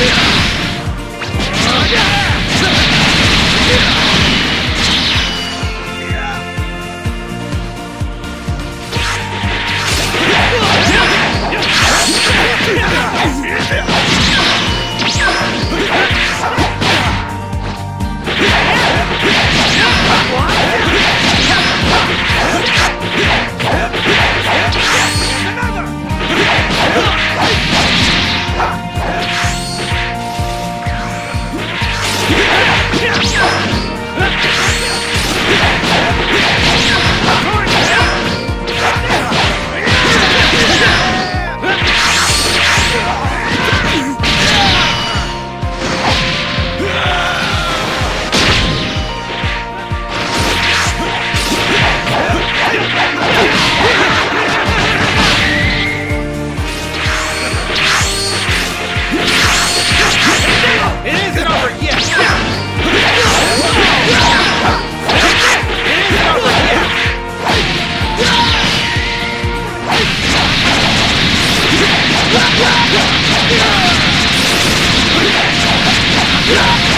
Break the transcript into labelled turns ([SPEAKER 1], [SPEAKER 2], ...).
[SPEAKER 1] Yeah. Yeah.